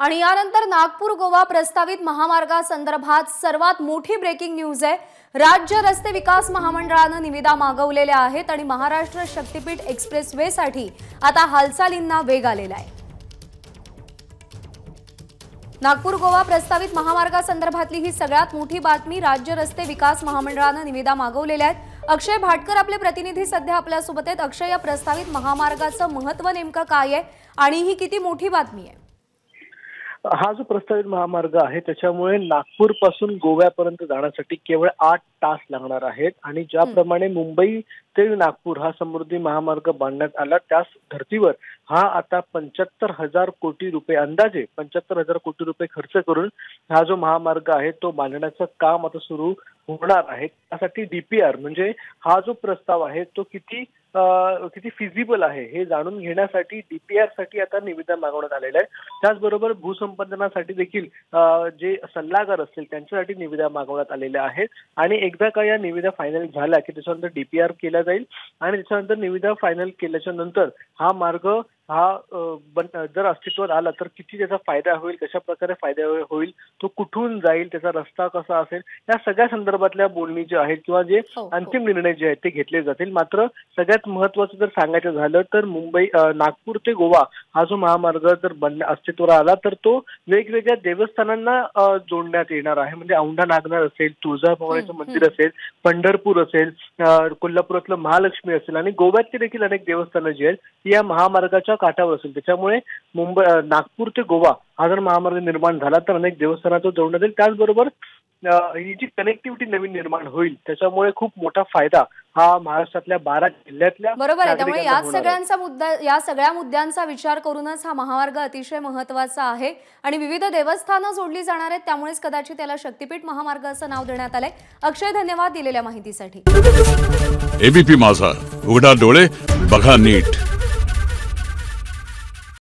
आणि यानंतर नागपूर गोवा प्रस्तावित महामार्गासंदर्भात सर्वात मोठी ब्रेकिंग न्यूज आहे. राज्य रस्ते विकास महामंडळानं निविदा मागवलेल्या आहेत आणि महाराष्ट्र शक्तीपीठ एक्सप्रेसवेसाठी आता हालचालींना वेग आलेला आहे. नागपूर गोवा प्रस्तावित महामार्गासंदर्भातली ही सगळ्यात मोठी बातमी राज्य रस्ते विकास महामंडळानं निविदा मागवलेल्या आहेत. अक्षय भाटकर आपले प्रतिनिधी सध्या आपल्यासोबत आहेत. अक्षय या प्रस्तावित महामार्गाचं महत्त्व नेमकं काय आहे? आणि ही किती मोठी बातमी आहे? हा जो प्रस्तावित महामार्ग आहे त्याच्यामुळे नागपूरपासून गोव्यापर्यंत जाण्यासाठी केवळ आठ तास लागणार आहेत. आणि ज्याप्रमाणे मुंबई ते नागपूर हा समृद्धी महामार्ग बांधण्यात आला त्याच धर्तीवर हा आता पंच्याहत्तर हजार कोटी रुपये अंदाजे पंच्याहत्तर हजार कोटी रुपये खर्च करून हा जो महामार्ग आहे तो बांधण्याचं काम आता सुरू होणार आहे. त्यासाठी डीपीआर म्हणजे हा जो प्रस्ताव आहे तो किती किती फिजिबल आहे हे जाणून घेण्यासाठी डीपीआरसाठी आता निविदा मागवण्यात आलेल्या आहे. त्याचबरोबर भूसंपादनासाठी देखील जे सल्लागार असतील त्यांच्यासाठी निविदा मागवण्यात आलेल्या आहेत. आणि एकदा का या निविदा फायनल झाल्या की त्याच्यानंतर डीपीआर केला जाईल. आणि त्याच्यानंतर निविदा फायनल केल्याच्यानंतर हा मार्ग हा जर अस्तित्वात आला तर किती त्याचा फायदा होईल कशा प्रकारे फायदा होईल तो कुठून जाईल त्याचा रस्ता कसा असेल या सगळ्या संदर्भातल्या बोलणी जे आहेत किंवा जे हो, हो. अंतिम निर्णय जे आहेत ते घेतले जातील. मात्र सगळ्यात महत्वाचं जर सांगायचं झालं तर मुंबई नागपूर ते गोवा हा जो महामार्ग जर बन अस्तित्वात आला तर तो वेगवेगळ्या देवस्थानांना जोडण्यात येणार आहे. म्हणजे औंढा नागनाथ असेल तुळजाभवानीचं मंदिर असेल पंढरपूर असेल कोल्हापुरातलं महालक्ष्मी असेल आणि गोव्यातली देखील अनेक देवस्थानं जी आहेत या महामार्गाच्या काठावर असेल. त्याच्यामुळे मुंबई नागपूर ते गोवा हा जर महामार्ग निर्माण झाला तर अनेक देवस्थानाचं जोडण्यात येईल त्याचबरोबर ही जी कनेक्टिव्हिटी नवीन निर्माण होईल त्याच्यामुळे खूप मोठा फायदा हा महाराष्ट्रातल्या बारा जिल्ह्यातल्या बरोबर आहे. त्यामुळे या सगळ्यांचा मुद्दा या सगळ्या मुद्द्यांचा विचार करूनच हा महामार्ग अतिशय महत्त्वाचा आहे आणि विविध देवस्थानं जोडली जाणार आहेत त्यामुळेच कदाचित त्याला शक्तीपीठ महामार्ग असं नाव देण्यात आलंय. अक्षय धन्यवाद दिलेल्या माहितीसाठी. एबीपी माझा. उघडा डोळे बघा नीट.